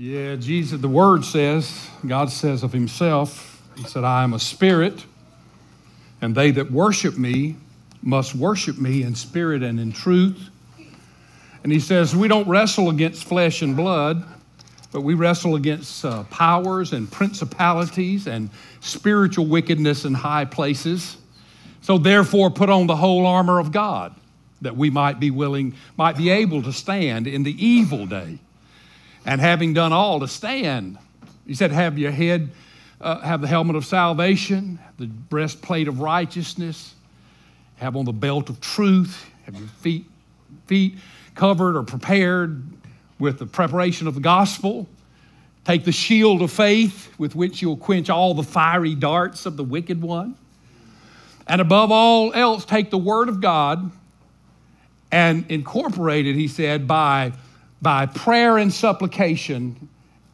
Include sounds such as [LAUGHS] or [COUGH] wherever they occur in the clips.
Yeah, Jesus, the word says, God says of himself, He said, I am a spirit, and they that worship me must worship me in spirit and in truth. And He says, We don't wrestle against flesh and blood, but we wrestle against uh, powers and principalities and spiritual wickedness in high places. So therefore, put on the whole armor of God that we might be willing, might be able to stand in the evil day. And having done all to stand, he said, have your head, uh, have the helmet of salvation, the breastplate of righteousness, have on the belt of truth, have your feet, feet covered or prepared with the preparation of the gospel. Take the shield of faith with which you'll quench all the fiery darts of the wicked one. And above all else, take the word of God and incorporate it, he said, by by prayer and supplication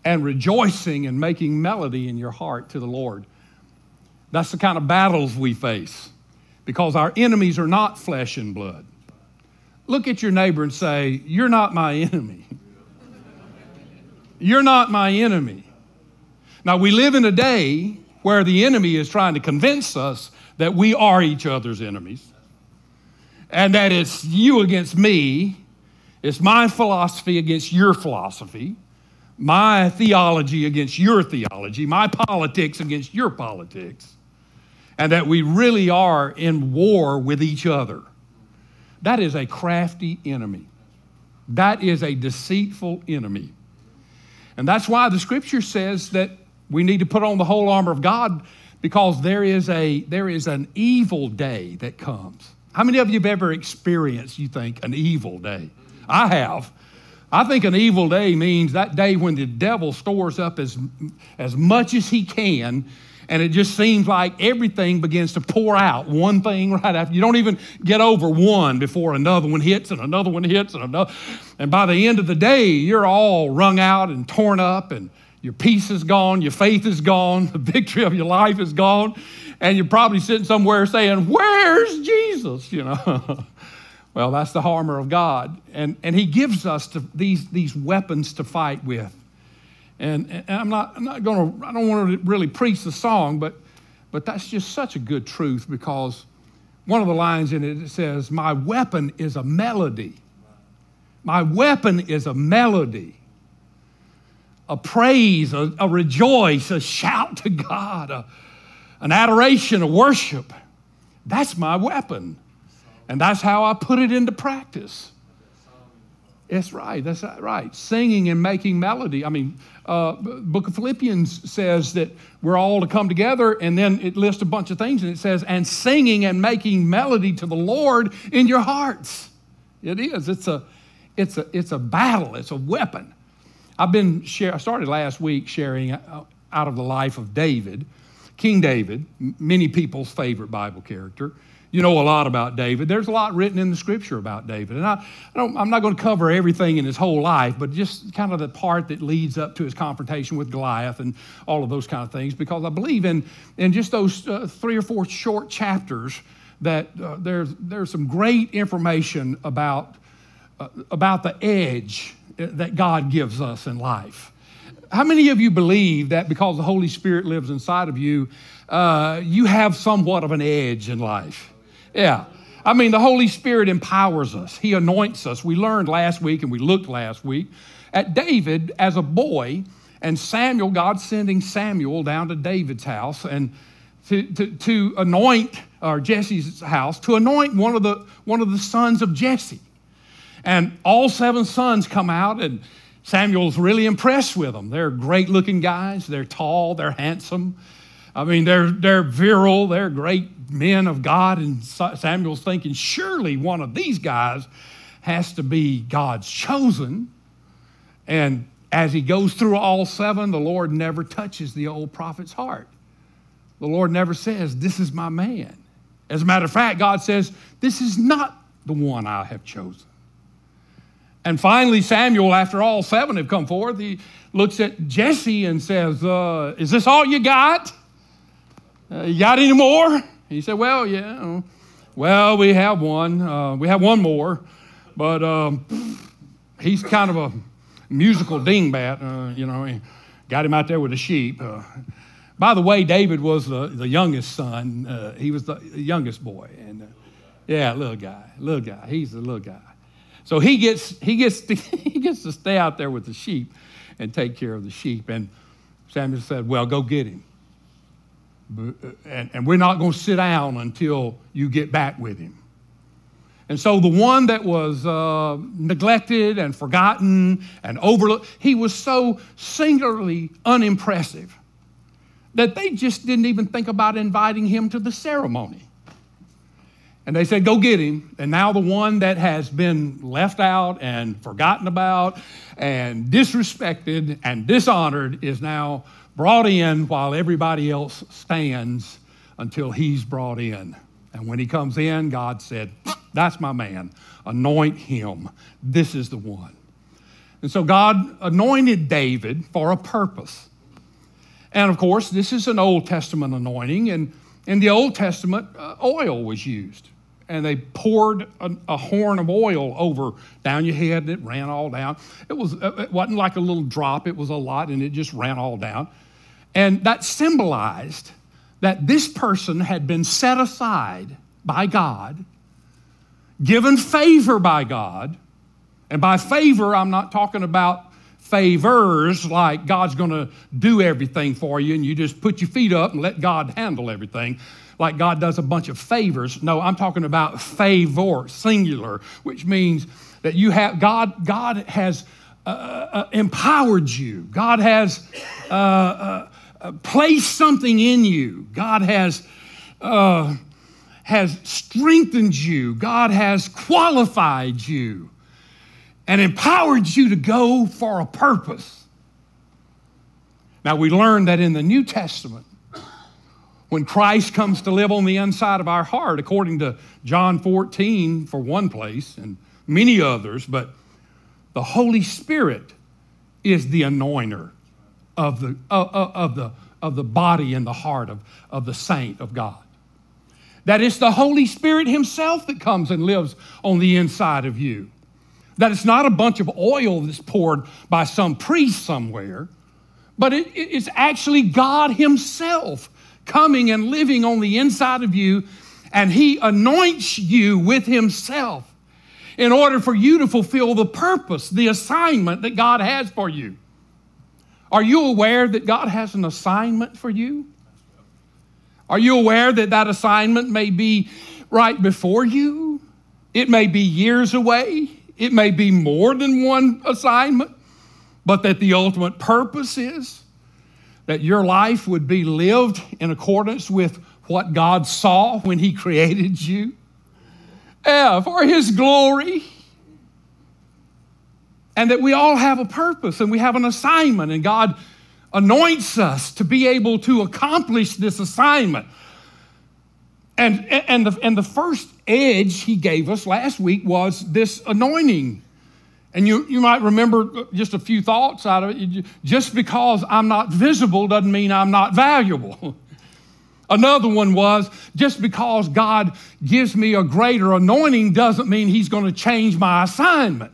and rejoicing and making melody in your heart to the Lord. That's the kind of battles we face because our enemies are not flesh and blood. Look at your neighbor and say, You're not my enemy. You're not my enemy. Now, we live in a day where the enemy is trying to convince us that we are each other's enemies and that it's you against me it's my philosophy against your philosophy, my theology against your theology, my politics against your politics, and that we really are in war with each other. That is a crafty enemy. That is a deceitful enemy. And that's why the scripture says that we need to put on the whole armor of God because there is, a, there is an evil day that comes. How many of you have ever experienced, you think, an evil day? I have. I think an evil day means that day when the devil stores up as, as much as he can, and it just seems like everything begins to pour out one thing right after. You don't even get over one before another one hits, and another one hits, and another. And by the end of the day, you're all wrung out and torn up, and your peace is gone, your faith is gone, [LAUGHS] the victory of your life is gone, and you're probably sitting somewhere saying, Where's Jesus? You know. [LAUGHS] Well, that's the armor of God. And, and He gives us to, these, these weapons to fight with. And, and I'm not, I'm not going to, I don't want to really preach the song, but, but that's just such a good truth because one of the lines in it, it says, My weapon is a melody. My weapon is a melody, a praise, a, a rejoice, a shout to God, a, an adoration, a worship. That's my weapon. And that's how I put it into practice. That's right. That's right. Singing and making melody. I mean, uh, Book of Philippians says that we're all to come together, and then it lists a bunch of things, and it says, "and singing and making melody to the Lord in your hearts." It is. It's a, it's a, it's a battle. It's a weapon. I've been share. I started last week sharing uh, out of the life of David, King David, many people's favorite Bible character you know a lot about David. There's a lot written in the scripture about David. And I, I am not going to cover everything in his whole life, but just kind of the part that leads up to his confrontation with Goliath and all of those kind of things, because I believe in, in just those uh, three or four short chapters that uh, there's, there's some great information about, uh, about the edge that God gives us in life. How many of you believe that because the Holy Spirit lives inside of you, uh, you have somewhat of an edge in life? Yeah. I mean, the Holy Spirit empowers us, He anoints us. We learned last week and we looked last week at David as a boy and Samuel, God sending Samuel down to David's house and to, to, to anoint, or Jesse's house, to anoint one of, the, one of the sons of Jesse. And all seven sons come out, and Samuel's really impressed with them. They're great looking guys, they're tall, they're handsome. I mean, they're, they're virile, they're great men of God, and Samuel's thinking, surely one of these guys has to be God's chosen. And as he goes through all seven, the Lord never touches the old prophet's heart. The Lord never says, This is my man. As a matter of fact, God says, This is not the one I have chosen. And finally, Samuel, after all seven have come forth, he looks at Jesse and says, uh, Is this all you got? Uh, you got any more? He said, Well, yeah. Well, we have one. Uh, we have one more, but um, he's kind of a, musical dingbat, uh, you know, he got him out there with the sheep. Uh, by the way, David was the, the youngest son. Uh, he was the youngest boy. And uh, yeah, little guy, little guy. He's the little guy. So he gets, he, gets to, [LAUGHS] he gets to stay out there with the sheep and take care of the sheep. And Samuel said, Well, go get him. And, and we're not going to sit down until you get back with him. And so the one that was uh, neglected and forgotten and overlooked, he was so singularly unimpressive that they just didn't even think about inviting him to the ceremony. And they said, Go get him. And now the one that has been left out and forgotten about and disrespected and dishonored is now brought in while everybody else stands until he's brought in. And when he comes in, God said, That's my man. Anoint him. This is the one. And so God anointed David for a purpose. And of course, this is an Old Testament anointing. And in the Old Testament, uh, oil was used and they poured a, a, horn of oil over down your head and it ran all down. It, was, uh, it wasn't like a little drop, it was a lot and it just ran all down. And that symbolized that this person had been set aside by God, given favor by God. And by favor, I'm not talking about favors like God's going to do everything for you and you just put your feet up and let God handle everything like God does a bunch of favors. No, I'm talking about favor, singular, which means that you have God. God has uh, uh, empowered you. God has uh, uh, uh placed something in you. God has uh, has strengthened you. God has qualified you and empowered you to go for a purpose. Now, we learn that in the New Testament, when Christ comes to live on the inside of our heart, according to John 14, for one place, and many others, but the Holy Spirit is the anointer of the, of the, of the body and the heart of, of the saint of God. That it's the Holy Spirit Himself that comes and lives on the inside of you. That it's not a bunch of oil that's poured by some priest somewhere, but it, it's actually God Himself coming and living on the inside of you, and He anoints you with Himself in order for you to fulfill the purpose, the assignment that God has for you. Are you aware that God has an assignment for you? Are you aware that that assignment may be right before you? It may be years away. It may be more than one assignment, but that the ultimate purpose is that your life would be lived in accordance with what God saw when He created you. For His glory. And that we all have a purpose and we have an assignment, and God anoints us to be able to accomplish this assignment. And, and, the, and the first edge He gave us last week was this anointing and you, you might remember just a few thoughts out of it. Just because I'm not visible doesn't mean I'm not valuable. [LAUGHS] Another one was just because God gives me a greater anointing doesn't mean He's going to change my assignment.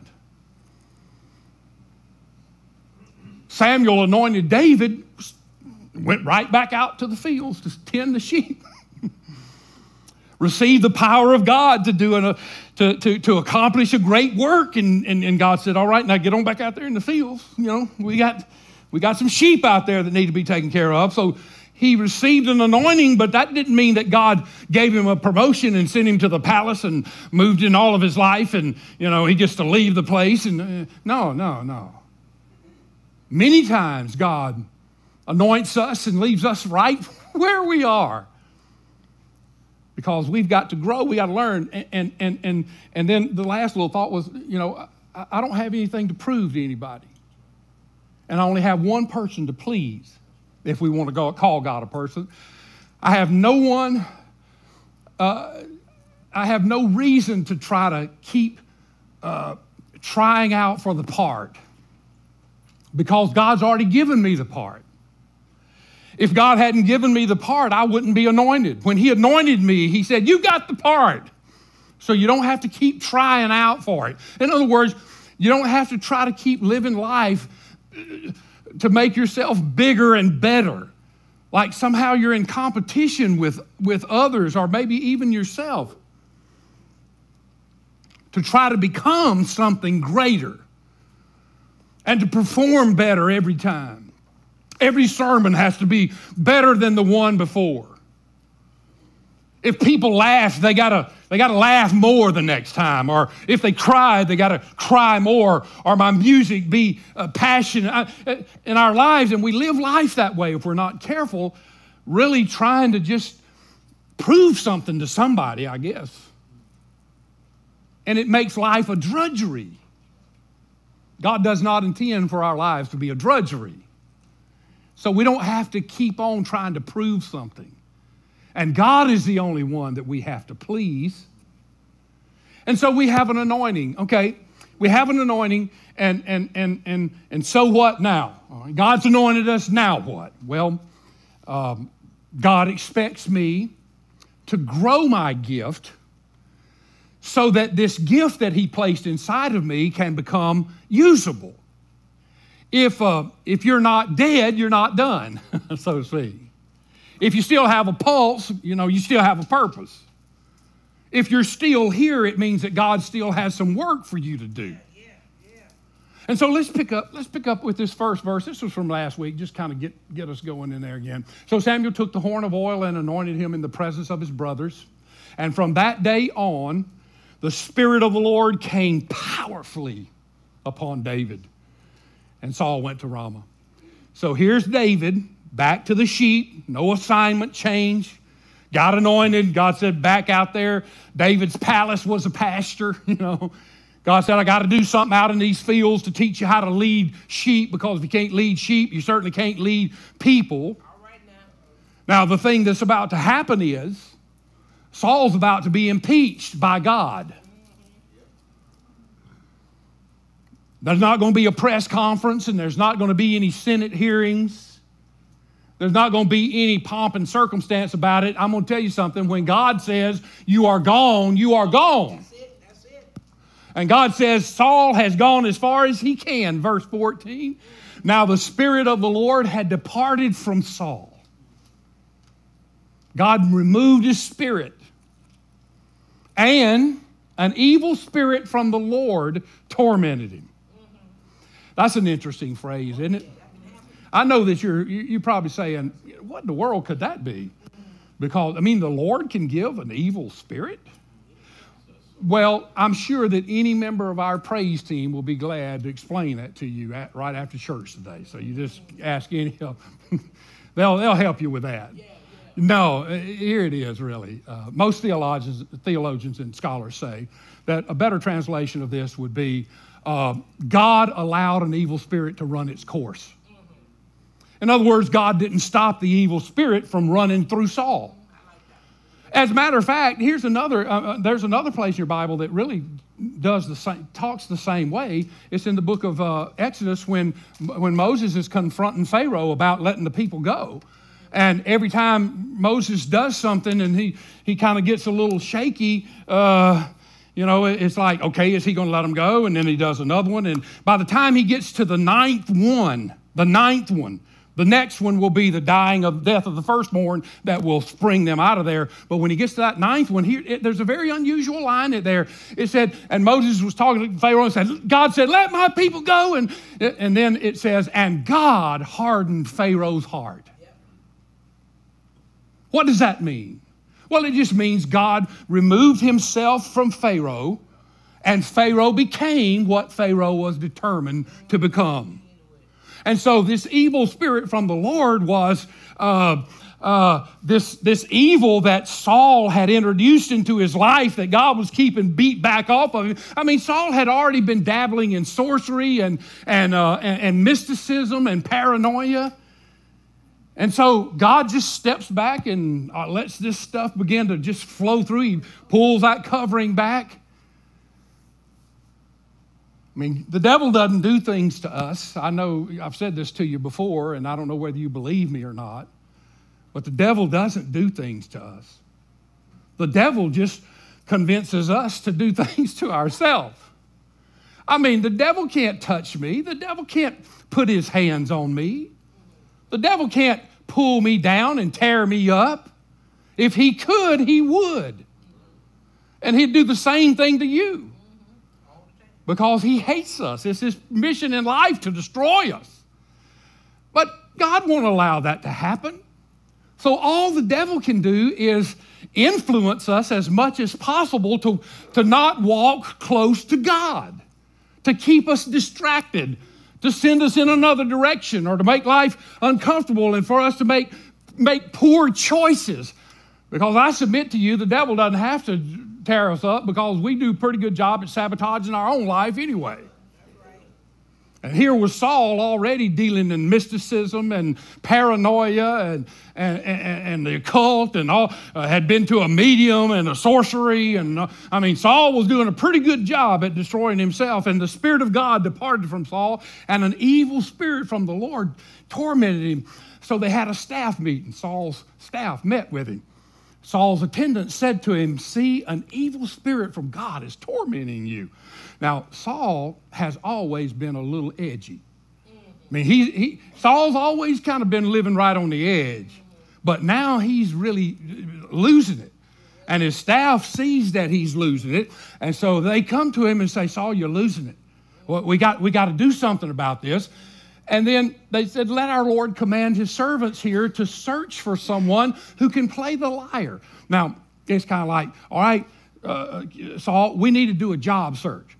Samuel anointed David, went right back out to the fields to tend the sheep. [LAUGHS] Received the power of God to do an, to, to, to accomplish a great work. And, and, and God said, All right, now get on back out there in the fields. You know, we got, we got some sheep out there that need to be taken care of. So he received an anointing, but that didn't mean that God gave him a promotion and sent him to the palace and moved in all of his life and, you know, he gets to leave the place. And uh, no, no, no. Many times God anoints us and leaves us right [LAUGHS] where we are because we've got to grow, we got to learn. And, and, and, and then the last little thought was, you know, I, I don't have anything to prove to anybody. And I only have one person to please if we want to go, call God a person. I have no one, uh, I have no reason to try to keep uh, trying out for the part because God's already given me the part. If God hadn't given me the part, I wouldn't be anointed. When He anointed me, He said, You got the part. So you don't have to keep trying out for it. In other words, You don't have to try to keep living life to make yourself bigger and better. Like somehow you're in competition with, with others or maybe even yourself to try to become something greater and to perform better every time. Every sermon has to be better than the one before. If people laugh, they gotta, they gotta laugh more the next time. Or if they cry, they gotta cry more. Or my music be uh, passionate uh, in our lives. And we live life that way if we're not careful, really trying to just prove something to somebody, I guess. And it makes life a drudgery. God does not intend for our lives to be a drudgery. So we don't have to keep on trying to prove something. And God is the only one that we have to please. And so we have an anointing, okay? We have an anointing, and and and and and so what now? God's anointed us. Now what? Well, um, God expects me to grow my gift so that this gift that He placed inside of me can become usable. If, uh, if you're not dead, you're not done, [LAUGHS] so to speak. If you still have a pulse, you know, you still have a purpose. If you're still here, it means that God still has some work for you to do. And so let's pick up, let's pick up with this first verse. This was from last week, just kind of get, get us going in there again. So Samuel took the horn of oil and anointed him in the presence of his brothers. And from that day on, the Spirit of the Lord came powerfully upon David. And Saul went to Ramah. So here's David back to the sheep, no assignment change. Got anointed. God said, back out there. David's palace was a pasture, [LAUGHS] you know. God said, I got to do something out in these fields to teach you how to lead sheep because if you can't lead sheep, you certainly can't lead people. now. now, the thing that's about to happen is Saul's about to be impeached by God. There's not going to be a press conference and there's not going to be any Senate hearings. There's not going to be any pomp and circumstance about it. I'm going to tell you something. When God says you are gone, you are gone. That's it, that's it. And God says Saul has gone as far as he can, verse 14. Now the Spirit of the Lord had departed from Saul. God removed his spirit. And an evil spirit from the Lord tormented him. That's an interesting phrase, isn't it? I know that you're, you're probably saying, what in the world could that be? Because, I mean, the Lord can give an evil spirit. Well, I'm sure that any member of our praise team will be glad to explain that to you at, right after church today. So you just ask any of them. [LAUGHS] they'll, they'll help you with that. No, here it is, really. Uh, most theologians, theologians and scholars say that a better translation of this would be uh, God allowed an evil spirit to run its course. In other words, God didn't stop the evil spirit from running through Saul. As a matter of fact, here's another. Uh, uh, there's another place in your Bible that really does the same, talks the same way. It's in the book of uh, Exodus when when Moses is confronting Pharaoh about letting the people go, and every time Moses does something and he he kind of gets a little shaky. Uh, you know, it's like, okay, is he going to let them go? And then he does another one. And by the time he gets to the ninth one, the ninth one, the next one will be the dying of death of the firstborn that will spring them out of there. But when he gets to that ninth one, there's a very unusual line in there. It said, and Moses was talking to Pharaoh and said, God said, let my people go. And, and then it says, and God hardened Pharaoh's heart. What does that mean? Well, it just means God removed himself from Pharaoh, and Pharaoh became what Pharaoh was determined to become. And so, this evil spirit from the Lord was uh, uh, this, this evil that Saul had introduced into his life that God was keeping beat back off of him. I mean, Saul had already been dabbling in sorcery and, and, uh, and, and mysticism and paranoia. And so God just steps back and uh, lets this stuff begin to just flow through. He pulls that covering back. I mean, the devil doesn't do things to us. I know I've said this to you before, and I don't know whether you believe me or not, but the devil doesn't do things to us. The devil just convinces us to do [LAUGHS] things to ourselves. I mean, the devil can't touch me. The devil can't put his hands on me. The devil can't pull me down and tear me up. If he could, he would. And he'd do the same thing to you because he hates us. It's his mission in life to destroy us. But God won't allow that to happen. So all the devil can do is influence us as much as possible to, to not walk close to God, to keep us distracted, to send us in another direction, or to make life uncomfortable and for us to make, make poor choices. Because I submit to you, the devil doesn't have to tear us up because we do a pretty good job at sabotaging our own life anyway. And here was Saul already dealing in mysticism and paranoia and, and, and, and the occult and all, uh, had been to a medium and a sorcery. And uh, I mean, Saul was doing a pretty good job at destroying himself. And the Spirit of God departed from Saul, and an evil spirit from the Lord tormented him. So they had a staff meeting. Saul's staff met with him. Saul's attendant said to him, See, an evil spirit from God is tormenting you. Now, Saul has always been a little edgy. I mean, he, he, Saul's always kind of been living right on the edge, but now he's really losing it. And his staff sees that he's losing it, and so they come to him and say, Saul, you're losing it. Well, we got, we got to do something about this. And then they said, Let our Lord command his servants here to search for someone who can play the lyre. Now, it's kind of like, all right, uh, Saul, we need to do a job search.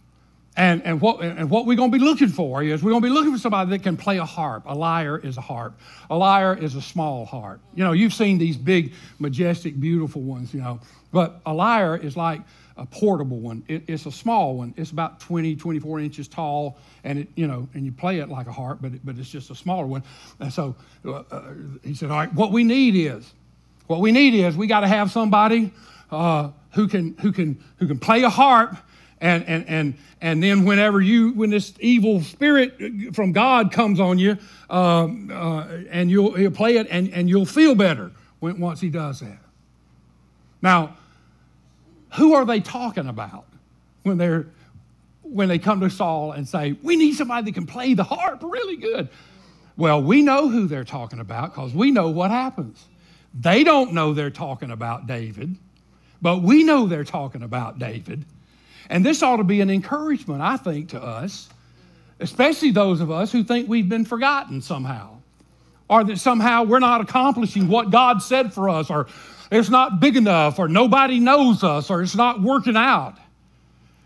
And, and, what, and what we're going to be looking for is we're going to be looking for somebody that can play a harp. A lyre is a harp. A lyre is a small harp. You know, you've seen these big, majestic, beautiful ones, you know. But a lyre is like a portable one. It, it's a small one. It's about 20, 24 inches tall, and it, you know, and you play it like a harp, but, it, but it's just a smaller one. And so uh, uh, he said, all right, what we need is, what we need is we got to have somebody uh, who can who can who can play a harp and and and and then whenever you when this evil spirit from God comes on you, um, uh, and you'll he'll play it and and you'll feel better when, once he does that. Now, who are they talking about when they're when they come to Saul and say, "We need somebody that can play the harp really good"? Well, we know who they're talking about because we know what happens. They don't know they're talking about David, but we know they're talking about David. And this ought to be an encouragement, I think, to us, especially those of us who think we've been forgotten somehow, or that somehow we're not accomplishing what God said for us, or it's not big enough, or nobody knows us, or it's not working out.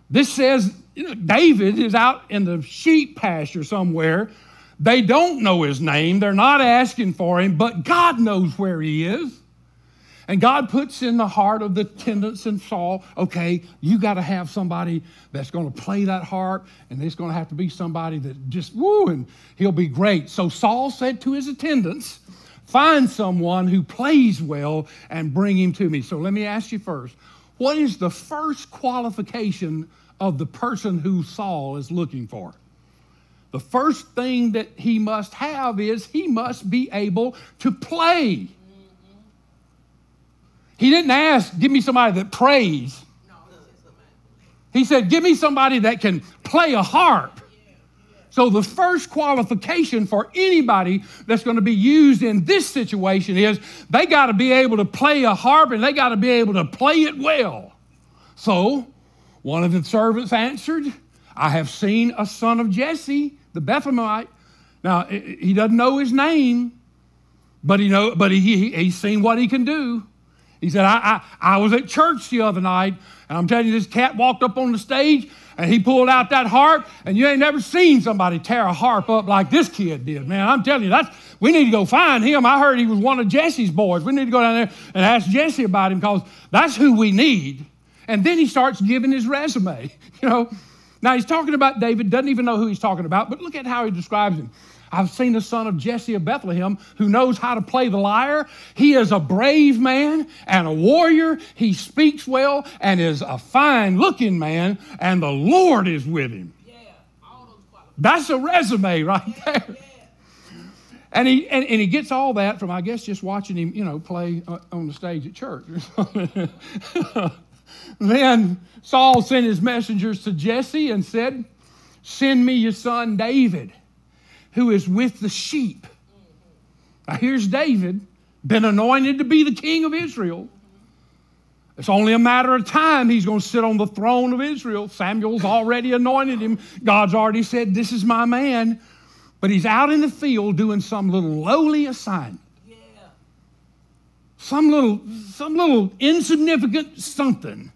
This says you know, David is out in the sheep pasture somewhere. They don't know his name, they're not asking for him, but God knows where he is. And God puts in the heart of the attendants and Saul, okay, you got to have somebody that's going to play that harp, and it's going to have to be somebody that just, woo, and he'll be great. So Saul said to his attendants, find someone who plays well and bring him to me. So let me ask you first what is the first qualification of the person who Saul is looking for? The first thing that he must have is he must be able to play. He didn't ask, give me somebody that prays. He said, give me somebody that can play a harp. So, the first qualification for anybody that's going to be used in this situation is they got to be able to play a harp and they got to be able to play it well. So, one of the servants answered, I have seen a son of Jesse, the Bethlehemite. Now, he doesn't know his name, but, he know, but he, he, he's seen what he can do. He said, I, I, I was at church the other night, and I'm telling you, this cat walked up on the stage and he pulled out that harp, and you ain't never seen somebody tear a harp up like this kid did, man. I'm telling you, that's we need to go find him. I heard he was one of Jesse's boys. We need to go down there and ask Jesse about him because that's who we need. And then he starts giving his resume, [LAUGHS] you know. Now he's talking about David, doesn't even know who he's talking about, but look at how he describes him. I've seen the son of Jesse of Bethlehem who knows how to play the lyre. He is a brave man and a warrior. He speaks well and is a fine looking man, and the Lord is with him. Yeah, That's a resume right there. Yeah. And he, and, and, he gets all that from, I guess, just watching him, you know, play uh, on the stage at church. [LAUGHS] then Saul sent his messengers to Jesse and said, Send me your son David, who is with the sheep. Now, here's David, been anointed to be the king of Israel. It's only a matter of time he's going to sit on the throne of Israel. Samuel's already anointed him. God's already said, This is my man. But he's out in the field doing some little lowly assignment. Yeah. Some little, some little insignificant something.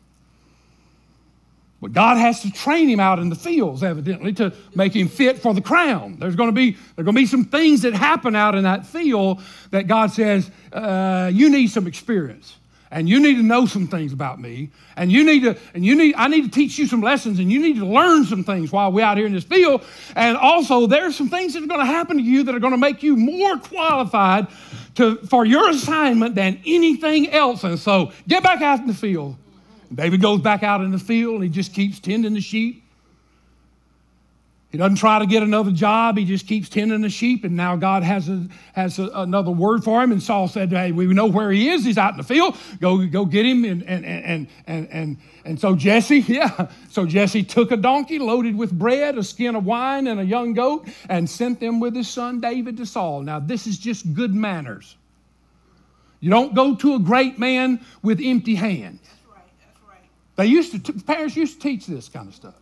But God has to train him out in the fields, evidently, to make him fit for the crown. There's going to be, there going to be some things that happen out in that field that God says, uh, you need some experience and you need to know some things about me and you need to and you need i need to teach you some lessons and you need to learn some things while we're out here in this field. And also there's some things that are going to happen to you that are going to make you more qualified to, for your assignment than anything else. And so get back out in the field david goes back out in the field and he just keeps tending the sheep he doesn't try to get another job. He just keeps tending the sheep. And now God has, a, has a, another word for him. And Saul said, Hey, we know where he is. He's out in the field. Go, go get him. And, and, and, and, and, and so Jesse, [LAUGHS] yeah. So Jesse took a donkey loaded with bread, a skin of wine, and a young goat and sent them with his son David to Saul. Now, this is just good manners. You don't go to a great man with empty hands. That's right. That's right. They used to, parents used to teach this kind of stuff.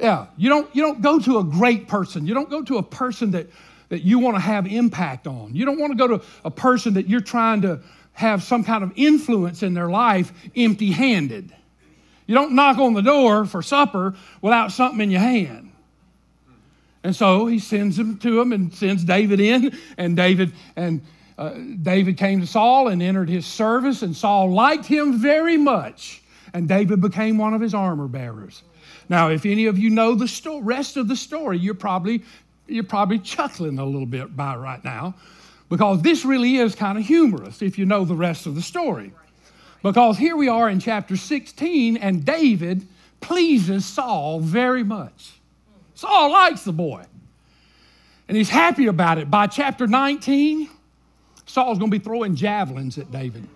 Yeah, you don't, you don't go to a great person. You don't go to a person that, that you want to have impact on. You don't want to go to a person that you're trying to have some kind of influence in their life empty handed. You don't knock on the door for supper without something in your hand. And so he sends him to him and sends David in, and David and uh, David came to Saul and entered his service, and Saul liked him very much, and David became one of his armor bearers. Now, if any of you know the sto- rest of the story, you're probably, you're probably chuckling a little bit by right now because this really is kind of humorous if you know the rest of the story. Because here we are in chapter 16, and David pleases Saul very much. Saul likes the boy, and he's happy about it. By chapter 19, Saul's going to be throwing javelins at David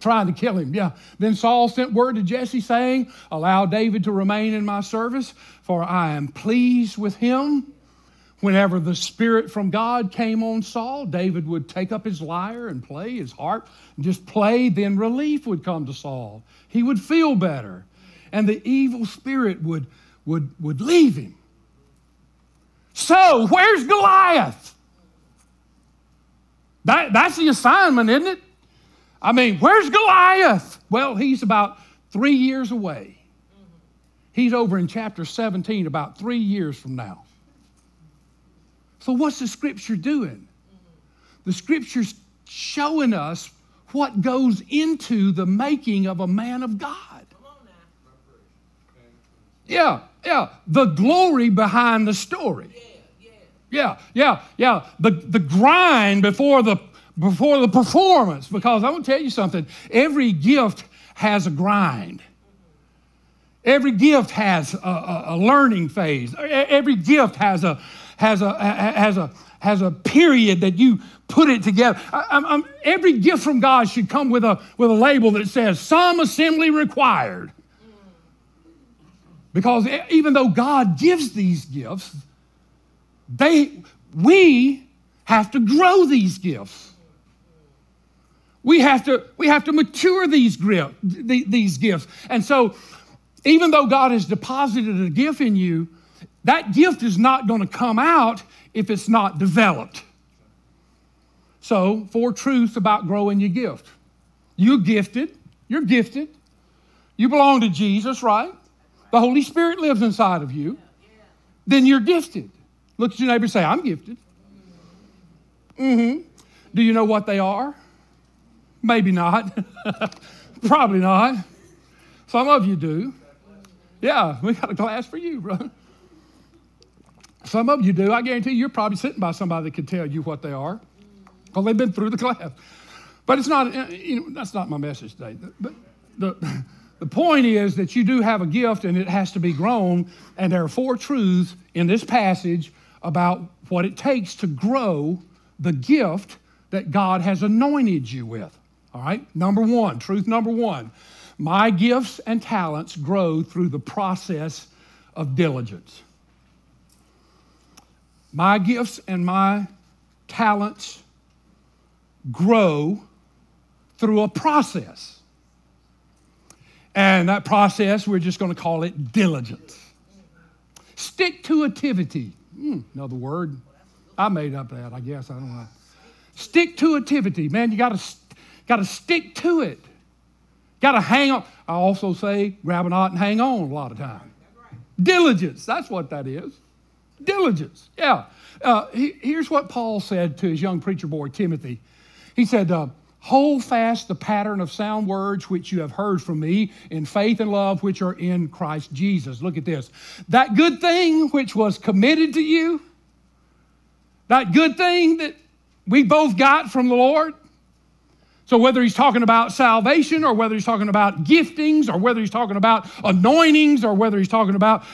trying to kill him. Yeah. Then Saul sent word to Jesse saying, Allow David to remain in my service, for I am pleased with him. Whenever the Spirit from God came on Saul, David would take up his lyre and play his harp, and just play, then relief would come to Saul. He would feel better, and the evil spirit would, would, would leave him. So, where's Goliath? That, that's the assignment, isn't it? I mean, where's Goliath? Well, he's about three years away. He's over in chapter 17, about three years from now. So, what's the scripture doing? The scripture's showing us what goes into the making of a man of God. Yeah, yeah. The glory behind the story. Yeah, yeah, yeah. The, the grind before the before the performance because I want to tell you something. Every gift has a grind. Every gift has a, a, a learning phase. Every gift has a has a has a has a period that you put it together. I, I'm, every gift from God should come with a with a label that says some assembly required. Because even though God gives these gifts, they we have to grow these gifts. We have to, we have to mature these, grip, these gifts. And so, even though God has deposited a gift in you, that gift is not going to come out if it's not developed. So, four truths about growing your gift. You're gifted. You're gifted. You belong to Jesus, right? The Holy Spirit lives inside of you. Then you're gifted. Look at your neighbor and say, I'm gifted. Mm-hmm. Do you know what they are? Maybe not. [LAUGHS] Probably not. Some of you do. Yeah, we got a class for you, brother. Some of you do. I guarantee you're probably sitting by somebody that can tell you what they are because they've been through the class. But it's not, uh, you know, that's not my message today. But the, [LAUGHS] the point is that you do have a gift and it has to be grown. And there are four truths in this passage about what it takes to grow the gift that God has anointed you with. All right, number one, truth number one my gifts and talents grow through the process of diligence. My gifts and my talents grow through a process. And that process, we're just going to call it diligence. Stick to activity. Hmm, another word. I made up that, I guess. I don't know. Stick to activity. Man, you got to got to stick to it. Got to hang on. I also say grab a knot and hang on a lot of time. Diligence. That's what that is. Diligence. Yeah. Uh, he, here's what Paul said to his young preacher boy, Timothy. He said, uh, Hold fast the pattern of sound words which you have heard from me in faith and love which are in Christ Jesus. Look at this. That good thing which was committed to you, that good thing that we both got from the Lord. So, whether he's talking about salvation or whether he's talking about giftings or whether he's talking about anointings or whether he's talking about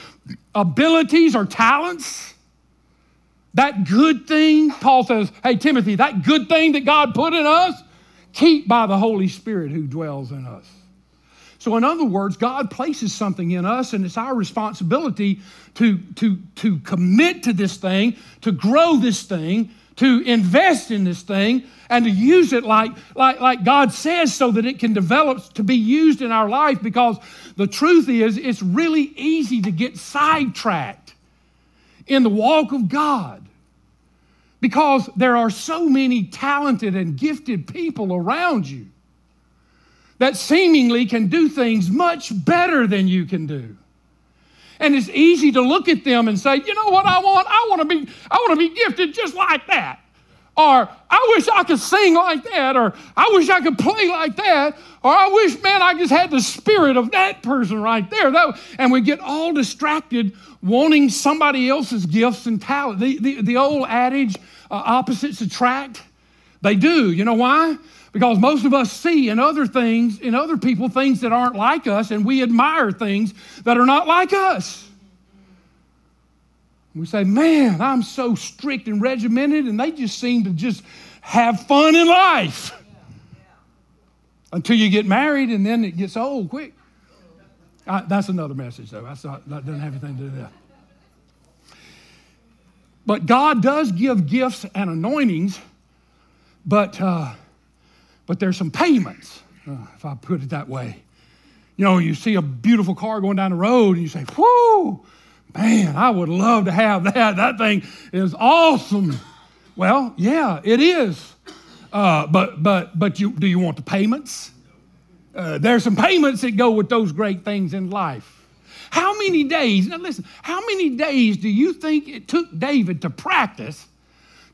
abilities or talents, that good thing, Paul says, hey, Timothy, that good thing that God put in us, keep by the Holy Spirit who dwells in us. So, in other words, God places something in us, and it's our responsibility to, to, to commit to this thing, to grow this thing, to invest in this thing, and to use it like, like, like God says so that it can develop to be used in our life. Because the truth is, it's really easy to get sidetracked in the walk of God because there are so many talented and gifted people around you that seemingly can do things much better than you can do. And it's easy to look at them and say, you know what I want? I want to be, I want to be gifted just like that. Or I wish I could sing like that, or I wish I could play like that, or I wish, man, I just had the spirit of that person right there. That, and we get all distracted wanting somebody else's gifts and talent. The, the, the old adage, uh, opposites attract? They do. You know why? Because most of us see in other things, in other people, things that aren't like us, and we admire things that are not like us. We say, man, I'm so strict and regimented, and they just seem to just have fun in life. Until you get married, and then it gets old quick. Uh, that's another message, though. Not, that doesn't have anything to do with that. But God does give gifts and anointings, but, uh, but there's some payments, uh, if I put it that way. You know, you see a beautiful car going down the road and you say, whoo, man, I would love to have [LAUGHS] that. That thing is awesome. Well, yeah, it is. Uh, but but but you, do you want the payments? Uh, there's some payments that go with those great things in life. How many days, now listen, how many days do you think it took David to practice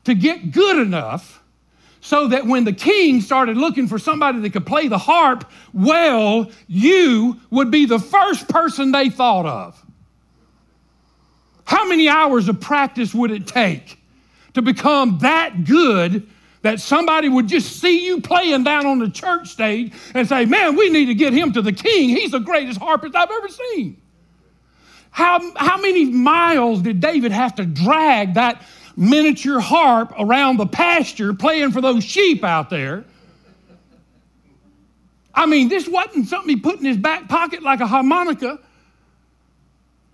to get good enough so that when the king started looking for somebody that could play the harp well, you would be the first person they thought of? How many hours of practice would it take to become that good that somebody would just see you playing down on the church stage and say, Man, we need to get him to the king. He's the greatest harpist I've ever seen. How, how many miles did David have to drag that miniature harp around the pasture playing for those sheep out there? I mean, this wasn't something he put in his back pocket like a harmonica.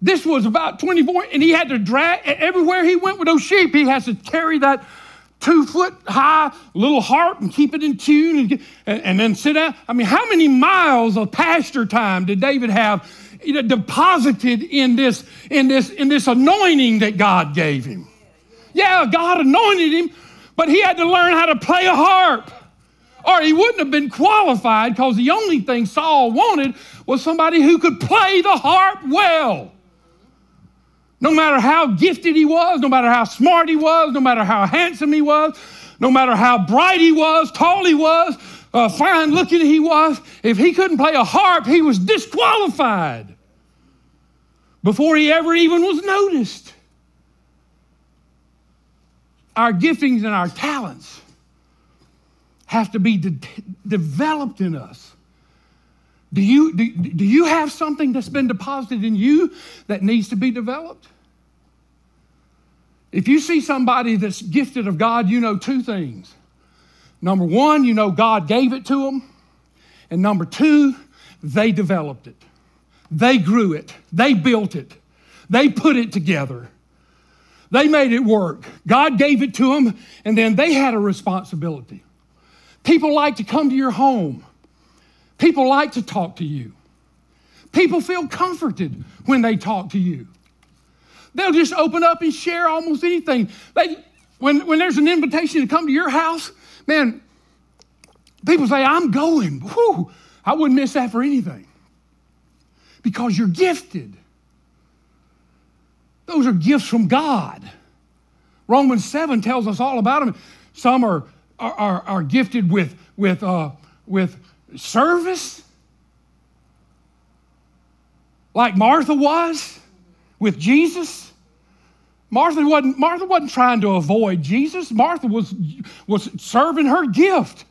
This was about 24, and he had to drag everywhere he went with those sheep. He has to carry that two foot high little harp and keep it in tune and, and, and then sit down. I mean, how many miles of pasture time did David have deposited in this, in, this, in this anointing that God gave him. Yeah, God anointed him, but he had to learn how to play a harp. Or he wouldn't have been qualified because the only thing Saul wanted was somebody who could play the harp well. No matter how gifted he was, no matter how smart he was, no matter how handsome he was, no matter how bright he was, tall he was, uh, fine looking he was, if he couldn't play a harp, he was disqualified before he ever even was noticed. Our giftings and our talents have to be de- developed in us. Do you, do, do you have something that's been deposited in you that needs to be developed? If you see somebody that's gifted of God, you know two things. Number one, you know God gave it to them. And number two, they developed it. They grew it. They built it. They put it together. They made it work. God gave it to them, and then they had a responsibility. People like to come to your home. People like to talk to you. People feel comforted when they talk to you. They'll just open up and share almost anything. They, when, when there's an invitation to come to your house, man, people say, I'm going. Whew, I wouldn't miss that for anything. Because you're gifted. Those are gifts from God. Romans 7 tells us all about them. Some are, are, are, gifted with, with, uh, with service, like Martha was with Jesus. Martha wasn't, Martha wasn't trying to avoid Jesus. Martha was, was serving her gift.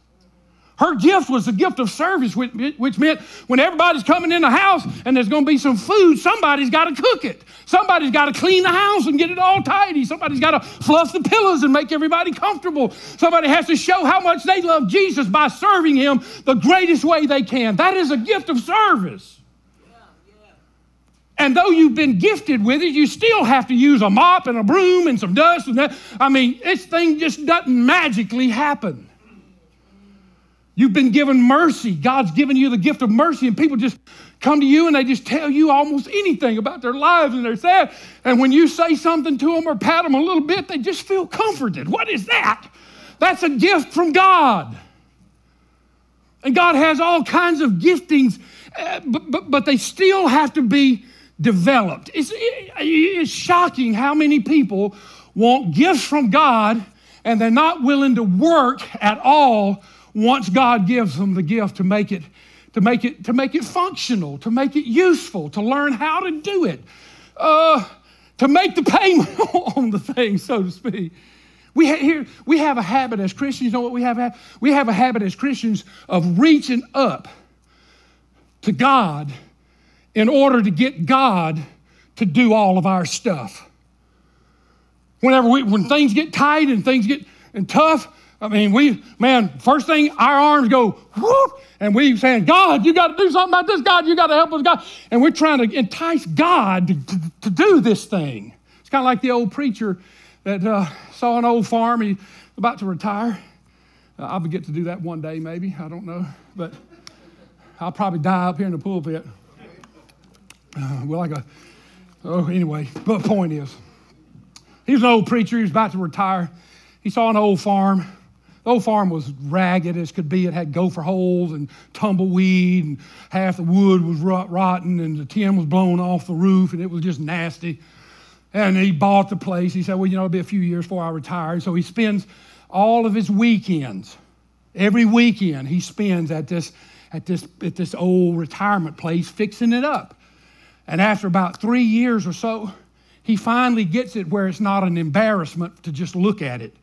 Her gift was the gift of service, which, which, meant when everybody's coming in the house and there's going to be some food, somebody's got to cook it. Somebody's got to clean the house and get it all tidy. Somebody's got to fluff the pillows and make everybody comfortable. Somebody has to show how much they love Jesus by serving him the greatest way they can. That is a gift of service. And though you've been gifted with it, you still have to use a mop and a broom and some dust and that. I mean, this thing just doesn't magically happen. You've been given mercy. God's given you the gift of mercy, and people just come to you and they just tell you almost anything about their lives and they're sad. And when you say something to them or pat them a little bit, they just feel comforted. What is that? That's a gift from God. And God has all kinds of giftings, uh, but, but, but they still have to be developed. It's, it's shocking how many people want gifts from God and they're not willing to work at all once God gives them the gift to make it to make it to make it functional, to make it useful, to learn how to do it, uh, to make the payment [LAUGHS] on the thing, so to speak. We ha- here we have a habit as Christians. You know what we have? We have a habit as Christians of reaching up to God in order to get God to do all of our stuff. Whenever we, when things get tight and things get and tough, I mean, we, man, first thing our arms go whoop, and we saying, God, you got to do something about this. God, you got to help us, God. And we're trying to entice God to, to, to do this thing. It's kind of like the old preacher that uh, saw an old farm. He's about to retire. Uh, I'll get to do that one day, maybe. I don't know. But I'll probably die up here in the pulpit. Uh, well, like a, oh, anyway, but point is, he was an old preacher. He was about to retire. He saw an old farm the old farm was ragged as could be. It had gopher holes and tumbleweed, and half the wood was rot- rotten, and the tin was blown off the roof, and it was just nasty. And he bought the place. He said, Well, you know, it'll be a few years before I retire. So he spends all of his weekends, every weekend, he spends at this, at this, at this old retirement place fixing it up. And after about three years or so, he finally gets it where it's not an embarrassment to just look at it.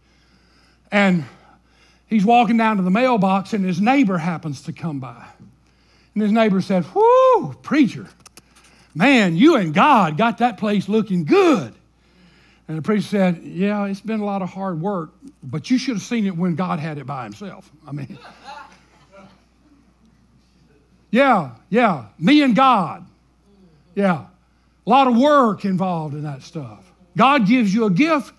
And he's walking down to the mailbox and his neighbor happens to come by. And his neighbor said, Whoo, preacher, man, you and God got that place looking good. And the preacher said, Yeah, it's been a lot of hard work, but you should have seen it when God had it by himself. I mean, [LAUGHS] yeah, yeah, me and God. Yeah, a lot of work involved in that stuff. God gives you a gift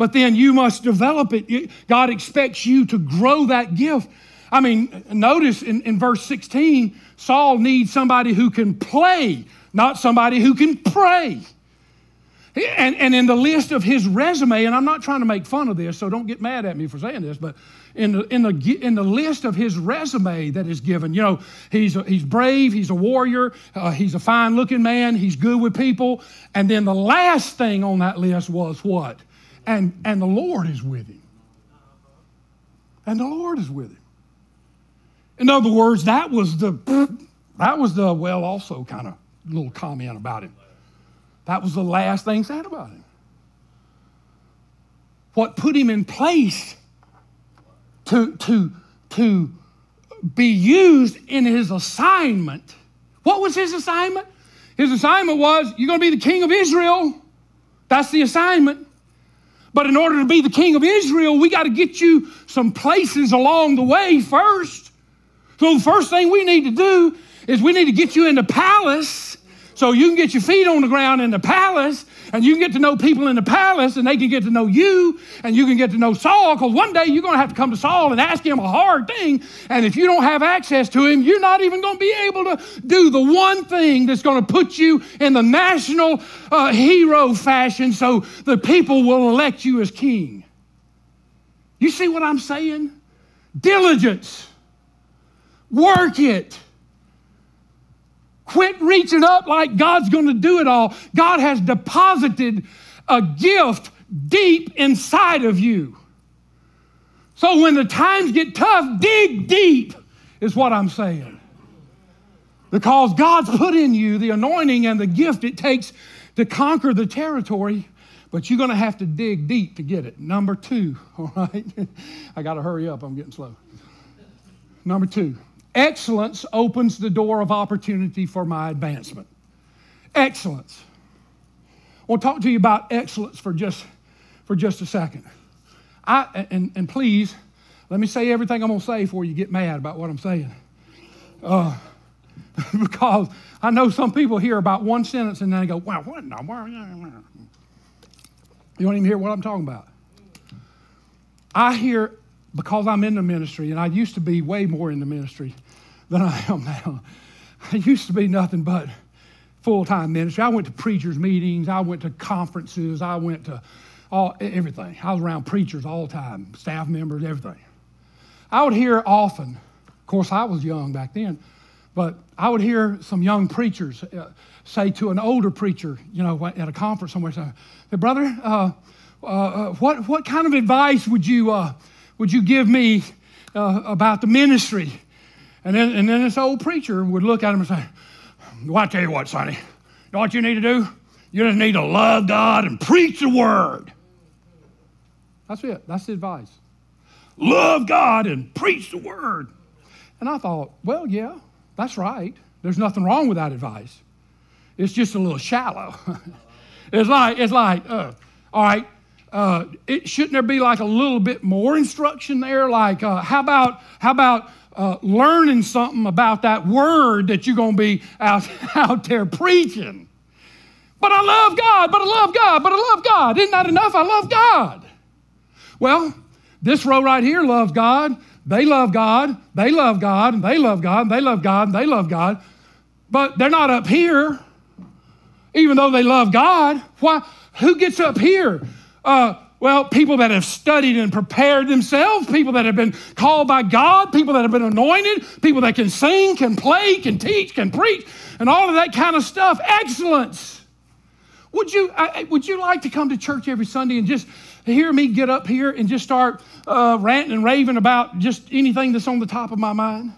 but then you must develop it. God expects you to grow that gift. I mean, notice in, in verse 16, Saul needs somebody who can play, not somebody who can pray. And, and in the list of his resume, and I'm not trying to make fun of this, so don't get mad at me for saying this, but in the, in the, in the list of his resume that is given, you know, he's, a, he's brave, he's a warrior, uh, he's a fine looking man, he's good with people. And then the last thing on that list was what? and, and the Lord is with him. And the Lord is with him. In other words, that was the that was the well also kind of little comment about him. That was the last thing said about him. What put him in place to, to, to be used in his assignment. What was his assignment? His assignment was you're going to be the king of Israel. That's the assignment. But in order to be the king of Israel, we got to get you some places along the way first. So the first thing we need to do is we need to get you in the palace So you can get your feet on the ground in the palace, and you can get to know people in the palace, and they can get to know you, and you can get to know Saul, because one day you're going to have to come to Saul and ask him a hard thing. And if you don't have access to him, you're not even going to be able to do the one thing that's going to put you in the national uh, hero fashion so the people will elect you as king. You see what I'm saying? Diligence. Work it. Quit reaching up like God's going to do it all. God has deposited a gift deep inside of you. So when the times get tough, dig deep, is what I'm saying. Because God's put in you the anointing and the gift it takes to conquer the territory, but you're going to have to dig deep to get it. Number two, [LAUGHS] all right? I got to hurry up, I'm getting slow. Number two, Excellence opens the door of opportunity for my advancement. Excellence. I want to talk to you about excellence for just, for just a second. I, and, and please, let me say everything I'm going to say before you get mad about what I'm saying. Uh, [LAUGHS] because I know some people hear about one sentence and then they go, wow, what? No, you don't even hear what I'm talking about. I hear because I'm in the ministry, and I used to be way more in the ministry than I am now. I used to be nothing but full time ministry. I went to preachers' meetings, I went to conferences, I went to all, everything. I was around preachers all the time, staff members, everything. I would hear often, of course, I was young back then, but I would hear some young preachers uh, say to an older preacher, you know, at a conference somewhere, say, brother, uh, uh, uh what, what kind of advice would you uh, would you give me uh, about the ministry? And then, and then this old preacher would look at him and say, Well, I tell you what, Sonny, you know what you need to do? You just need to love God and preach the word. That's it. That's the advice. Love God and preach the word. And I thought, well, yeah, that's right. There's nothing wrong with that advice. It's just a little shallow. [LAUGHS] it's like, it's like, uh, all right, uh, it, shouldn't there be like a little bit more instruction there? Like, uh, how about how about uh, learning something about that word that you're going to be out, [LAUGHS] out there preaching? But I love God, but I love God, but I love God. Isn't that enough? I love God. Well, this row right here loves God. They love God. They love God. And they love God. And they love God. And they love God. But they're not up here, even though they love God. Why? Who gets up here? Uh, well, people that have studied and prepared themselves, people that have been called by God, people that have been anointed, people that can sing, can play, can teach, can preach, and all of that kind of stuff. Excellence. Would you, I, would you like to come to church every Sunday and just hear me get up here and just start uh, ranting and raving about just anything that's on the top of my mind?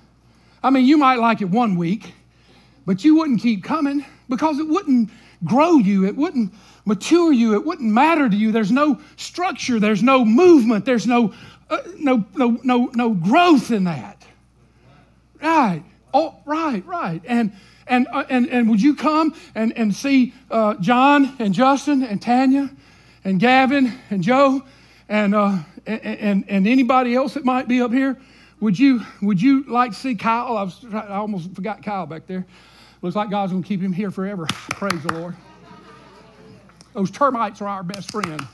I mean, you might like it one week, but you wouldn't keep coming because it wouldn't grow you. It wouldn't mature you. It wouldn't matter to you. There's no structure. There's no movement. There's no, uh, no, no, no, no growth in that. Right. Oh, right, right. And, and, uh, and, and would you come and, and see uh, John and Justin and Tanya and Gavin and Joe and, uh, and, and anybody else that might be up here? Would you, would you like to see Kyle? I, was, I almost forgot Kyle back there. Looks like God's going to keep him here forever. Praise the Lord. Those termites are our best friend.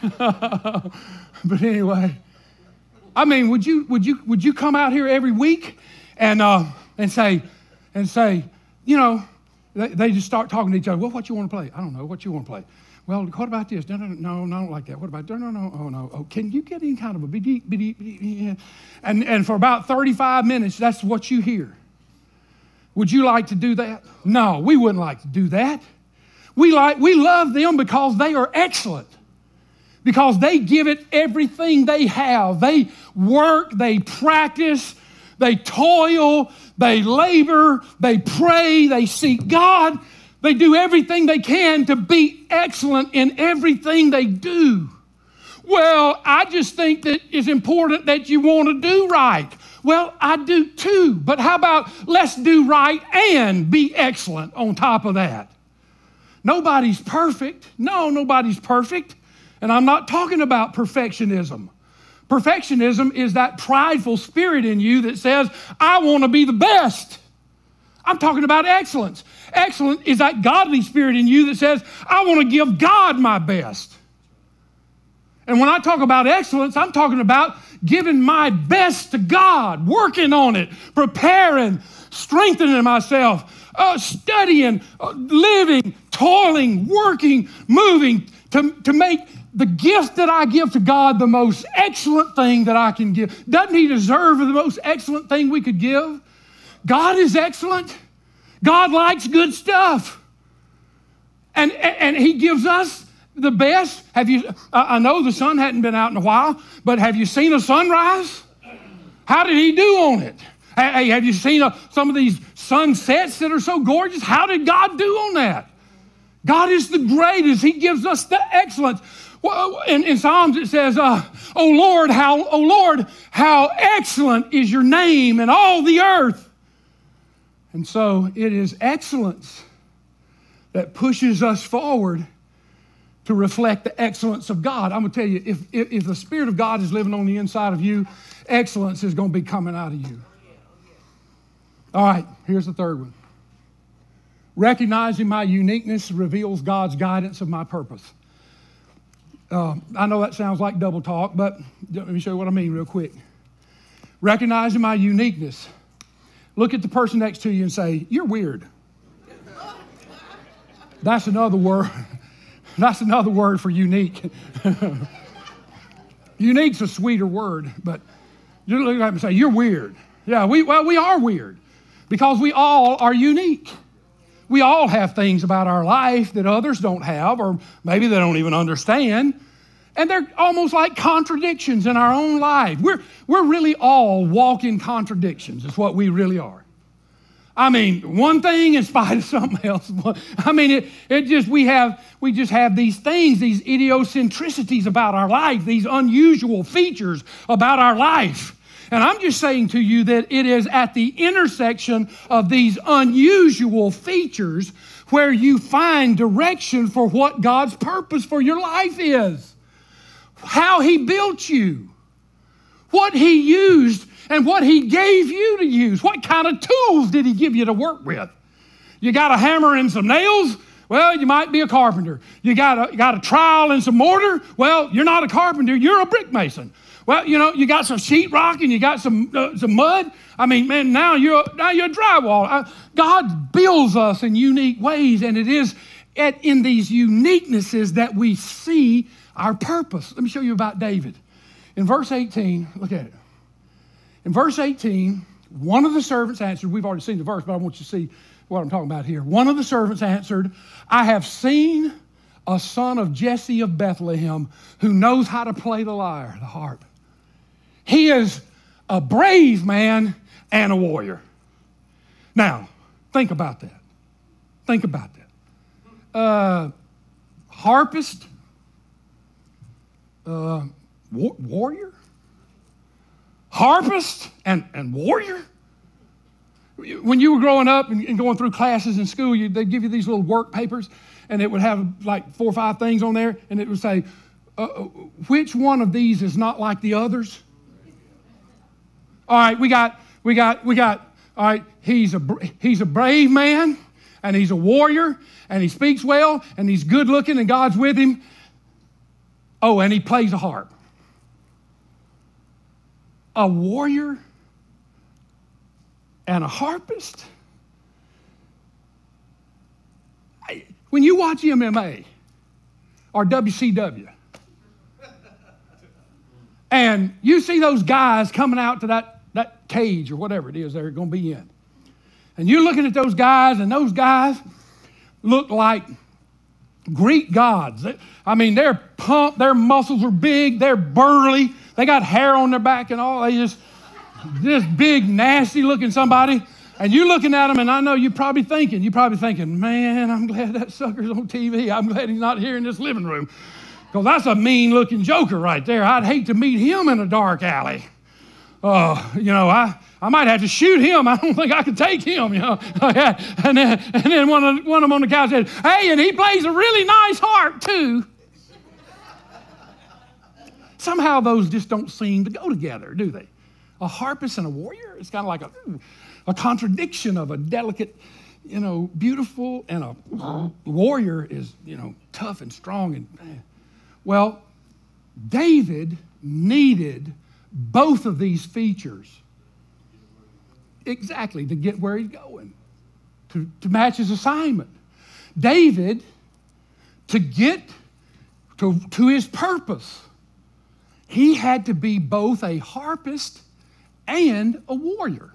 [LAUGHS] but anyway, I mean, would you would you would you come out here every week and uh, and say and say, you know, they, they just start talking to each other. Well, what you want to play? I don't know. What you want to play? Well, what about this? No, no, no, no, I don't like that. What about no, no, no, oh no. Oh, can you get any kind of a and and for about 35 minutes, that's what you hear. Would you like to do that? No, we wouldn't like to do that. We, like, we love them because they are excellent, because they give it everything they have. They work, they practice, they toil, they labor, they pray, they seek God. They do everything they can to be excellent in everything they do. Well, I just think that it's important that you want to do right. Well, I do too, but how about let's do right and be excellent on top of that? Nobody's perfect. No, nobody's perfect. And I'm not talking about perfectionism. Perfectionism is that prideful spirit in you that says, I want to be the best. I'm talking about excellence. Excellence is that godly spirit in you that says, I want to give God my best. And when I talk about excellence, I'm talking about giving my best to God, working on it, preparing, strengthening myself, uh, studying, uh, living, toiling, working, moving to, to make the gift that I give to God the most excellent thing that I can give. Doesn't He deserve the most excellent thing we could give? God is excellent. God likes good stuff. And, and He gives us the best. Have you, I know the sun hadn't been out in a while, but have you seen a sunrise? How did He do on it? Hey, have you seen uh, some of these sunsets that are so gorgeous? How did God do on that? God is the greatest. He gives us the excellence. In, in Psalms it says, uh, "Oh Lord, how oh Lord, how excellent is your name in all the earth." And so it is excellence that pushes us forward to reflect the excellence of God. I'm going to tell you, if, if, if the Spirit of God is living on the inside of you, excellence is going to be coming out of you. All right, here's the third one. Recognizing my uniqueness reveals God's guidance of my purpose. Uh, I know that sounds like double talk, but let me show you what I mean real quick. Recognizing my uniqueness. Look at the person next to you and say, You're weird. That's another word. [LAUGHS] That's another word for unique. [LAUGHS] Unique's a sweeter word, but you look at them and say, You're weird. Yeah, we, well, we are weird because we all are unique. We all have things about our life that others don't have, or maybe they don't even understand. And they're almost like contradictions in our own life. We're, we're really all walking contradictions, is what we really are. I mean, one thing in spite of [LAUGHS] something else. I mean, it, it just, we have, we just have these things, these idiocentricities about our life, these unusual features about our life. And I'm just saying to you that it is at the intersection of these unusual features where you find direction for what God's purpose for your life is. How He built you, what He used, and what He gave you to use. What kind of tools did He give you to work with? You got a hammer and some nails? Well, you might be a carpenter. You got a, you got a trowel and some mortar? Well, you're not a carpenter, you're a brick mason. Well, you know, you got some sheetrock and you got some, uh, some mud. I mean, man, now you're, now you're drywall. Uh, God builds us in unique ways, and it is at, in these uniquenesses that we see our purpose. Let me show you about David. In verse 18, look at it. In verse 18, one of the servants answered, we've already seen the verse, but I want you to see what I'm talking about here. One of the servants answered, I have seen a son of Jesse of Bethlehem who knows how to play the lyre, the harp. He is a brave man and a warrior. Now, think about that. Think about that. Uh, harpist, uh, war- warrior, harpist, and, and warrior. When you were growing up and, going through classes in school, you, they'd give you these little work papers, and it would have like four or five things on there, and it would say, uh, uh which one of these is not like the others? All right, we got, we got, we got, all right, he's a, he's a brave man and he's a warrior and he speaks well and he's good looking and God's with him. Oh, and he plays a harp. A warrior and a harpist? When you watch MMA or WCW, and you see those guys coming out to that that cage or whatever it is they're going to be in. And you're looking at those guys, and those guys look like Greek gods. I mean, they're pumped, their muscles are big, they're burly, they got hair on their back and all. They just, this big, nasty looking somebody. And you're looking at them, and I know you're probably thinking, you're probably thinking, man, I'm glad that sucker's on TV. I'm glad he's not here in this living room. Because that's a mean looking joker right there. I'd hate to meet him in a dark alley oh, you know, I, I might have to shoot him. [LAUGHS] I don't think I can take him, you know. [LAUGHS] Oh, and then, and then one, of, one of them on the couch said, hey, and he plays a really nice harp too. Somehow those just don't seem to go together, do they? A harpist and a warrior? It's kind of like a, a contradiction of a delicate, you know, beautiful, and a warrior is, you know, tough and strong. And eh. well, David needed both of these features exactly to get where he's going, to, to match his assignment. David, to get to, to his purpose, he had to be both a harpist and a warrior.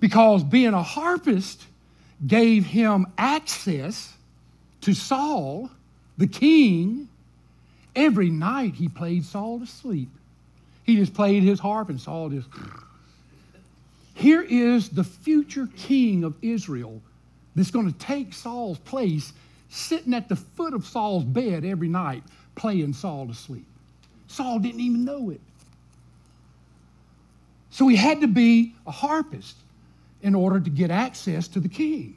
Because being a harpist gave him access to Saul, the king. Every night he played Saul to sleep. He just played his harp and Saul just. Here is the future king of Israel that's going to take Saul's place, sitting at the foot of Saul's bed every night, playing Saul to sleep. Saul didn't even know it. So he had to be a harpist in order to get access to the king.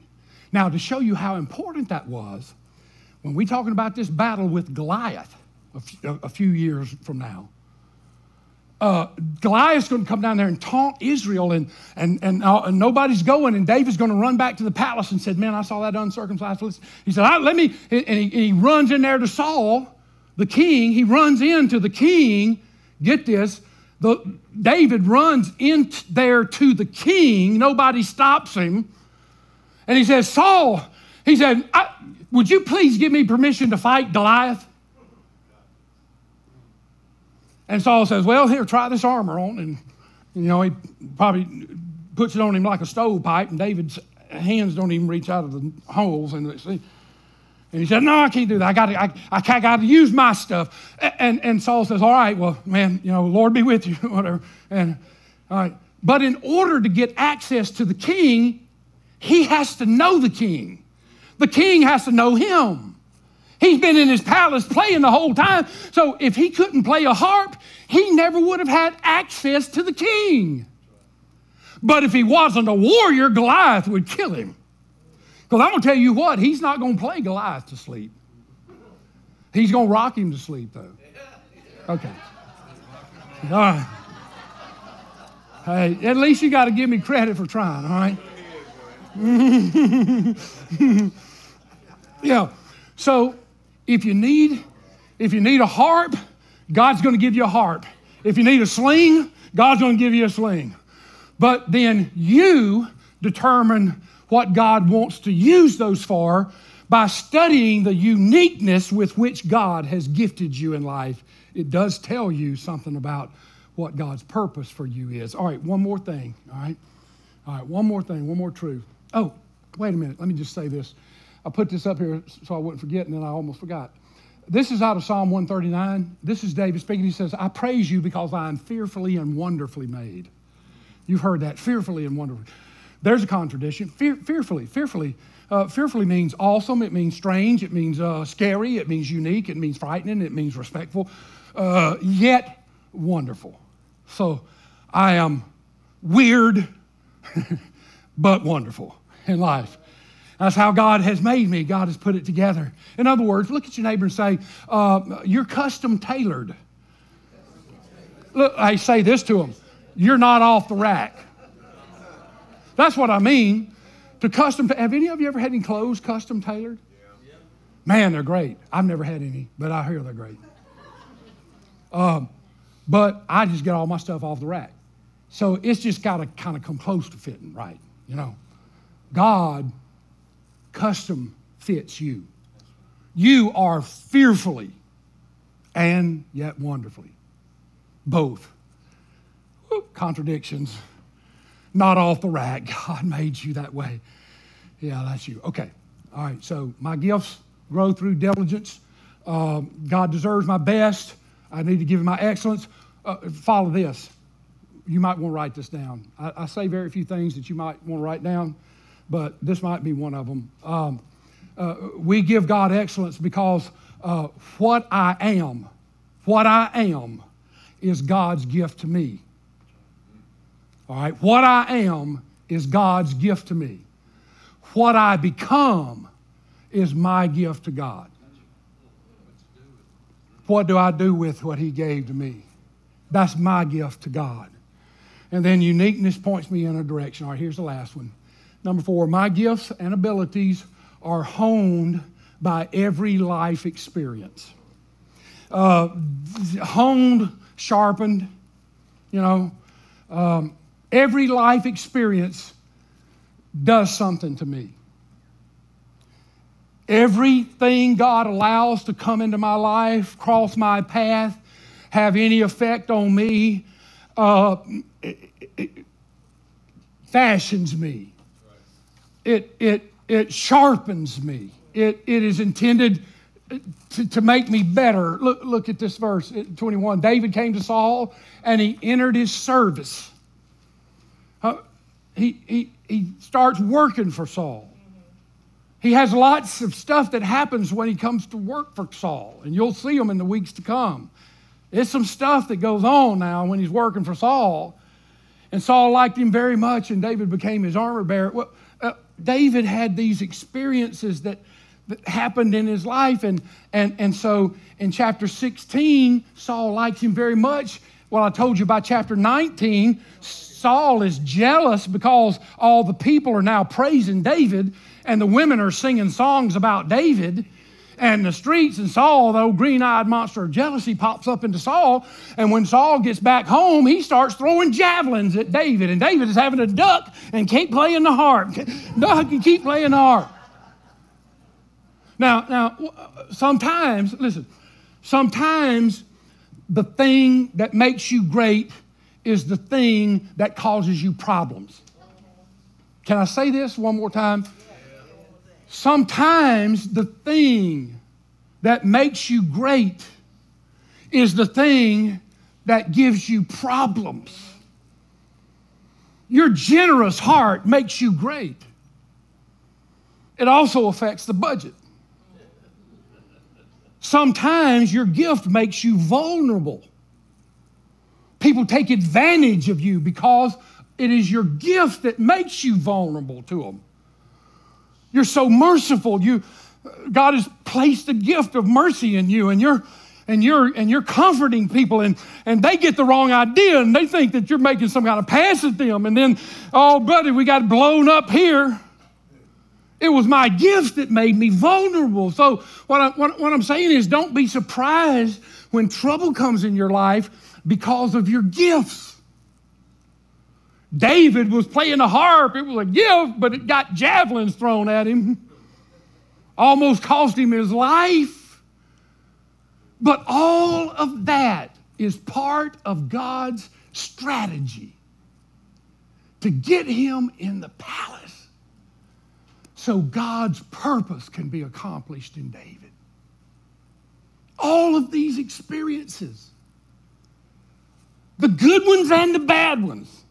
Now, to show you how important that was, when we're talking about this battle with Goliath a few years from now, uh, Goliath's going to come down there and taunt Israel, and, and, and, uh, and nobody's going, and David's going to run back to the palace and said, Man, I saw that uncircumcised. He said, Let me, and he, and he runs in there to Saul, the king. He runs into the king. Get this. The, David runs in there to the king. Nobody stops him. And he says, Saul, he said, Would you please give me permission to fight Goliath? And Saul says, Well, here, try this armor on. And, you know, he probably puts it on him like a stovepipe, and David's hands don't even reach out of the holes. And, see, and he said, No, I can't do that. I got I, I got to use my stuff. And, and Saul says, All right, well, man, you know, Lord be with you, [LAUGHS] whatever. And, all right. But in order to get access to the king, he has to know the king. The king has to know him. He's been in his palace playing the whole time. So if he couldn't play a harp, he never would have had access to the king. But if he wasn't a warrior, Goliath would kill him. Because I'm going to tell you what, he's not going to play Goliath to sleep. He's going to rock him to sleep, though. Okay. All right. Hey, at least you got to give me credit for trying, all right? [LAUGHS] yeah. So if you need, if you need a harp, God's going to give you a harp. If you need a sling, God's going to give you a sling. But then you determine what God wants to use those for by studying the uniqueness with which God has gifted you in life. It does tell you something about what God's purpose for you is. All right, one more thing. All right. All right, one more thing, one more truth. Oh, wait a minute. Let me just say this. I put this up here so I wouldn't forget, and then I almost forgot. This is out of Psalm 139. This is David speaking. He says, I praise you because I am fearfully and wonderfully made. You've heard that, fearfully and wonderfully. There's a contradiction. Fear, fearfully, fearfully. Uh, fearfully means awesome, it means strange, it means uh, scary, it means unique, it means frightening, it means respectful, uh, yet wonderful. So I am weird, [LAUGHS] but wonderful in life. That's how God has made me. God has put it together. In other words, look at your neighbor and say, uh, You're custom tailored. Look, I say this to them You're not off the rack. That's what I mean. To custom, have any of you ever had any clothes custom tailored? Man, they're great. I've never had any, but I hear they're great. Um, but I just get all my stuff off the rack. So it's just got to kind of come close to fitting right, you know. God custom fits you. You are fearfully and yet wonderfully. Both. contradictions. Not off the rack. [LAUGHS] God made you that way. Yeah, that's you. Okay. All right. So my gifts grow through diligence. Uh, God deserves my best. I need to give him my excellence. Uh, follow this. You might want to write this down. I, I say very few things that you might want to write down but this might be one of them. Um, uh, we give God excellence because uh, what I am, what I am, is God's gift to me. All right, what I am is God's gift to me. What I become is my gift to God. What do I do with what He gave to me? That's my gift to God. And then uniqueness points me in a direction. All right, here's the last one. Number four, my gifts and abilities are honed by every life experience. Uh, honed, sharpened, you know, um, every life experience does something to me. Everything God allows to come into my life, cross my path, have any effect on me, uh, it, it fashions me. It, it, it sharpens me. It, it is intended to, to make me better. Look, look at this verse 21. David came to Saul and he entered his service. Uh, he, he, he starts working for Saul. He has lots of stuff that happens when he comes to work for Saul, and you'll see them in the weeks to come. There's some stuff that goes on now when he's working for Saul. And Saul liked him very much, and David became his armor bearer. Well, uh, David had these experiences that, that happened in his life. And, and, and so in chapter 16, Saul likes him very much. Well, I told you about chapter 19. Saul is jealous because all the people are now praising David, and the women are singing songs about David and the streets, and Saul, the old green eyed monster of jealousy, pops up into Saul. And when Saul gets back home, he starts throwing javelins at David. And David is having to duck and keep playing the harp. [LAUGHS] Duck and keep playing the harp. Now, now, sometimes, listen, sometimes the thing that makes you great is the thing that causes you problems. Can I say this one more time? Sometimes the thing that makes you great is the thing that gives you problems. Your generous heart makes you great. It also affects the budget. Sometimes your gift makes you vulnerable. People take advantage of you because it is your gift that makes you vulnerable to them. You're so merciful. You, God has placed a gift of mercy in you, and you're and you're and you're comforting people, and and they get the wrong idea, and they think that you're making some kind of pass at them, and then, oh, buddy, we got blown up here. It was my gift that made me vulnerable. So what, I, what, what I'm saying is, don't be surprised when trouble comes in your life because of your gifts. David was playing the harp. It was a gift, but it got javelins thrown at him. Almost cost him his life. But all of that is part of God's strategy to get him in the palace so God's purpose can be accomplished in David. All of these experiences, the good ones and the bad ones,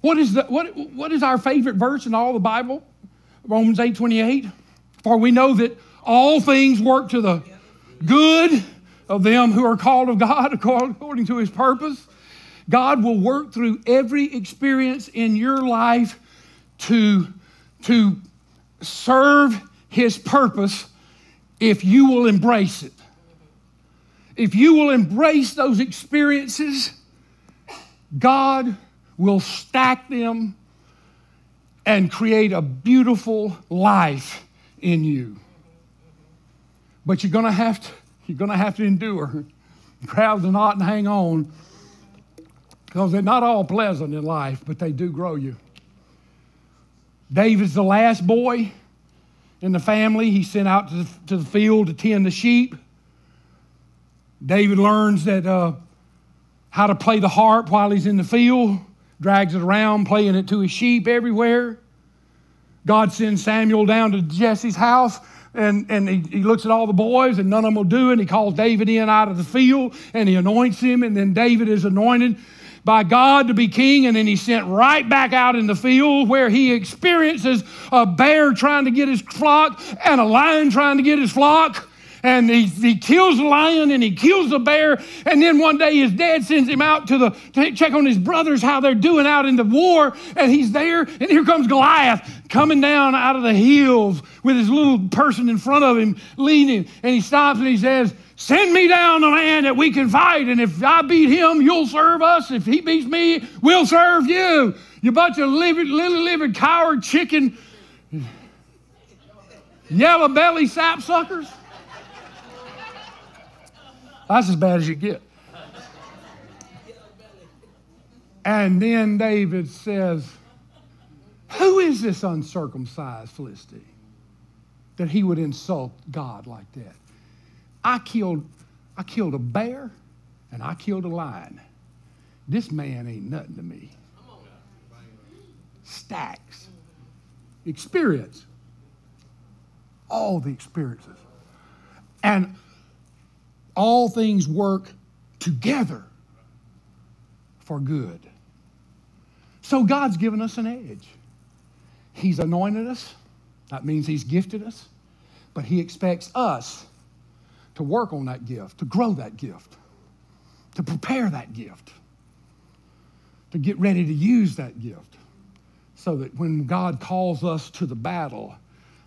what is, the, what, what is our favorite verse in all the Bible? Romans 8 28. For we know that all things work to the good of them who are called of God [LAUGHS] according to his purpose. God will work through every experience in your life to, to serve his purpose if you will embrace it. If you will embrace those experiences, God will stack them and create a beautiful life in you. But you're gonna have to, you're gonna have to endure, grab the knot and hang on, because they're not all pleasant in life, but they do grow you. David's the last boy in the family. He's sent out to the, to the field to tend the sheep. David learns that uh, how to play the harp while he's in the field drags it around, playing it to his sheep everywhere. God sends Samuel down to Jesse's house and, and he, he looks at all the boys and none of them will do. And he calls David in out of the field and he anoints him. And then David is anointed by God to be king. And then he's sent right back out in the field where he experiences a bear trying to get his flock and a lion trying to get his flock and he, he kills a lion and he kills a bear. And then one day his dad sends him out to, the, to check on his brothers, how they're doing out in the war. And he's there, and here comes Goliath coming down out of the hills with his little person in front of him leading. And he stops and he says, Send me down the land that we can fight, and if I beat him, you'll serve us. If he beats me, we'll serve you. You bunch of living, little living coward chicken, yellow belly sapsuckers. That's as bad as you get. And then David says, Who is this uncircumcised Philistine that he would insult God like that? I killed, I killed a bear and I killed a lion. This man ain't nothing to me. Stacks. Experience. All the experiences. And all things work together for good. So God's given us an edge. He's anointed us. That means He's gifted us. But He expects us to work on that gift, to grow that gift, to prepare that gift, to get ready to use that gift so that when God calls us to the battle,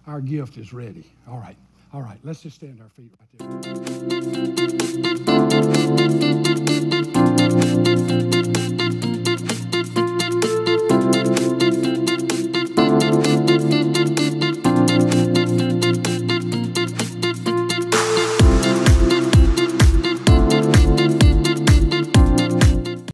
our gift is ready. All right, all right, let's just stand our feet right there.